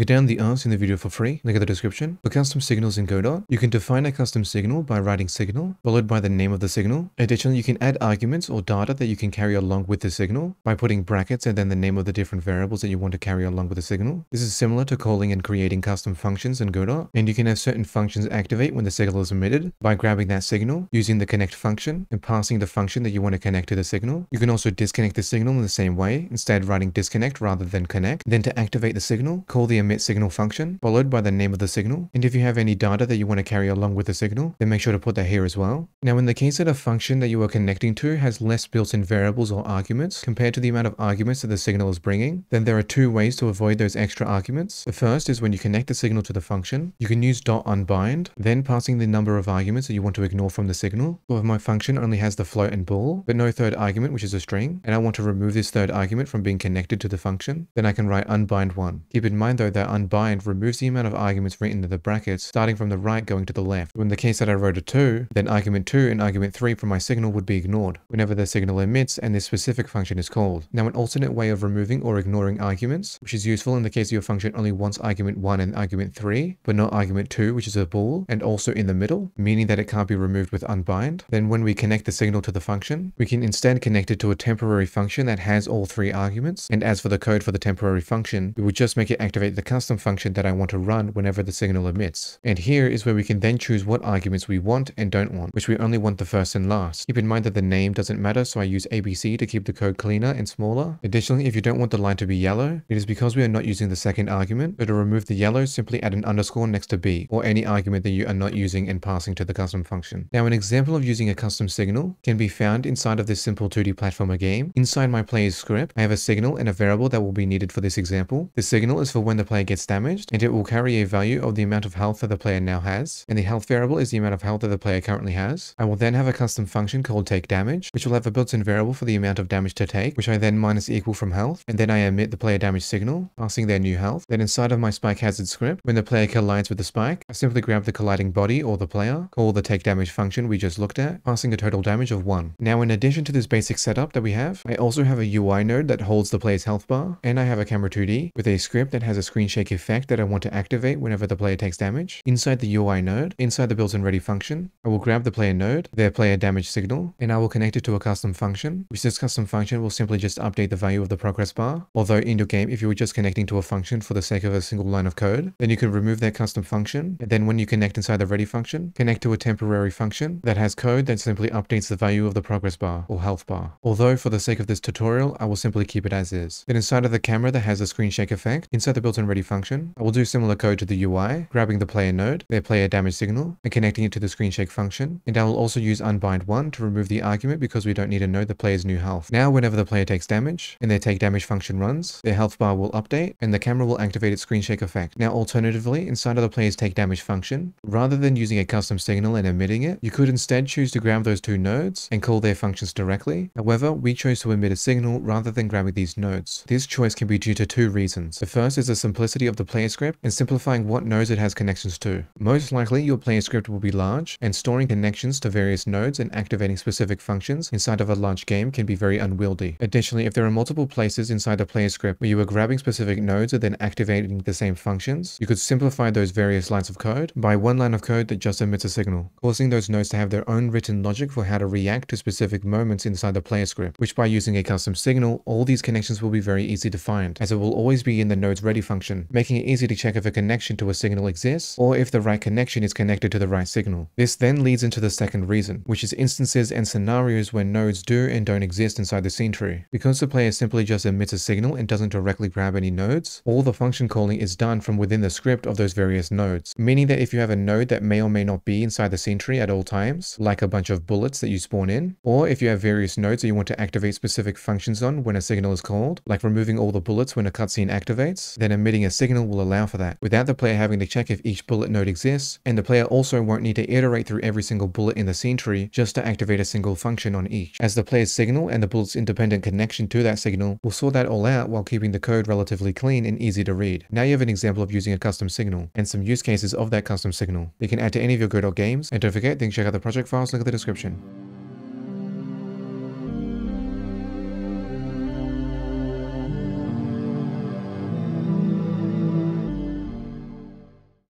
You can download the answer in the video for free, link in the description. For custom signals in Godot, you can define a custom signal by writing signal, followed by the name of the signal. Additionally, you can add arguments or data that you can carry along with the signal by putting brackets and then the name of the different variables that you want to carry along with the signal. This is similar to calling and creating custom functions in Godot, and you can have certain functions activate when the signal is emitted by grabbing that signal, using the connect function, and passing the function that you want to connect to the signal. You can also disconnect the signal in the same way, instead writing disconnect rather than connect. Then to activate the signal, call the emit signal function, followed by the name of the signal. And if you have any data that you want to carry along with the signal, then make sure to put that here as well. Now, in the case that a function that you are connecting to has less built-in variables or arguments compared to the amount of arguments that the signal is bringing, then there are two ways to avoid those extra arguments. The first is when you connect the signal to the function, you can use dot unbind, then passing the number of arguments that you want to ignore from the signal. So if my function only has the float and bool, but no third argument, which is a string, and I want to remove this third argument from being connected to the function, then I can write unbind one. Keep in mind though that unbind removes the amount of arguments written in the brackets starting from the right going to the left. When the case that I wrote a 2, then argument 2 and argument 3 from my signal would be ignored whenever the signal emits and this specific function is called. Now an alternate way of removing or ignoring arguments, which is useful in the case your function only wants argument 1 and argument 3, but not argument 2 which is a bool, and also in the middle, meaning that it can't be removed with unbind, then when we connect the signal to the function, we can instead connect it to a temporary function that has all three arguments, and as for the code for the temporary function, we would just make it activate the custom function that I want to run whenever the signal emits. And here is where we can then choose what arguments we want and don't want, which we only want the first and last. Keep in mind that the name doesn't matter, so I use ABC to keep the code cleaner and smaller. Additionally, if you don't want the line to be yellow, it is because we are not using the second argument, so to remove the yellow, simply add an underscore next to B, or any argument that you are not using and passing to the custom function. Now, an example of using a custom signal can be found inside of this simple 2D platformer game. Inside my player's script, I have a signal and a variable that will be needed for this example. The signal is for when the player gets damaged, and it will carry a value of the amount of health that the player now has, and the health variable is the amount of health that the player currently has. I will then have a custom function called take damage, which will have a built-in variable for the amount of damage to take, which I then minus equal from health, and then I emit the player damage signal, passing their new health. Then inside of my spike hazard script, when the player collides with the spike, I simply grab the colliding body or the player, call the take damage function we just looked at, passing a total damage of 1. Now in addition to this basic setup that we have, I also have a UI node that holds the player's health bar, and I have a camera 2D with a script that has a screen shake effect that I want to activate whenever the player takes damage. Inside the UI node, inside the built-in ready function, I will grab the player node, their player damage signal, and I will connect it to a custom function, which this custom function will simply just update the value of the progress bar. Although in your game, if you were just connecting to a function for the sake of a single line of code, then you could remove that custom function, and then when you connect inside the ready function, connect to a temporary function that has code that simply updates the value of the progress bar or health bar. Although for the sake of this tutorial, I will simply keep it as is. Then inside of the camera that has a screen shake effect, inside the built-in ready function, I will do similar code to the UI, grabbing the player node, their player damage signal, and connecting it to the screen shake function. And I will also use unbind one to remove the argument because we don't need to know the player's new health. Now, whenever the player takes damage and their take damage function runs, their health bar will update and the camera will activate its screen shake effect. Now, alternatively, inside of the player's take damage function, rather than using a custom signal and emitting it, you could instead choose to grab those two nodes and call their functions directly. However, we chose to emit a signal rather than grabbing these nodes. This choice can be due to two reasons. The first is the simplicity of the player script and simplifying what nodes it has connections to. Most likely, your player script will be large, and storing connections to various nodes and activating specific functions inside of a large game can be very unwieldy. Additionally, if there are multiple places inside the player script where you are grabbing specific nodes and then activating the same functions, you could simplify those various lines of code by one line of code that just emits a signal, causing those nodes to have their own written logic for how to react to specific moments inside the player script, which by using a custom signal, all these connections will be very easy to find, as it will always be in the node's ready function, making it easy to check if a connection to a signal exists, or if the right connection is connected to the right signal. This then leads into the second reason, which is instances and scenarios where nodes do and don't exist inside the scene tree. Because the player simply just emits a signal and doesn't directly grab any nodes, all the function calling is done from within the script of those various nodes, meaning that if you have a node that may or may not be inside the scene tree at all times, like a bunch of bullets that you spawn in, or if you have various nodes that you want to activate specific functions on when a signal is called, like removing all the bullets when a cutscene activates, then emitting a signal will allow for that, without the player having to check if each bullet node exists, and the player also won't need to iterate through every single bullet in the scene tree just to activate a single function on each, as the player's signal and the bullet's independent connection to that signal will sort that all out while keeping the code relatively clean and easy to read. Now you have an example of using a custom signal, and some use cases of that custom signal. You can add to any of your Godot games, and don't forget, then check out the project files, link in the description.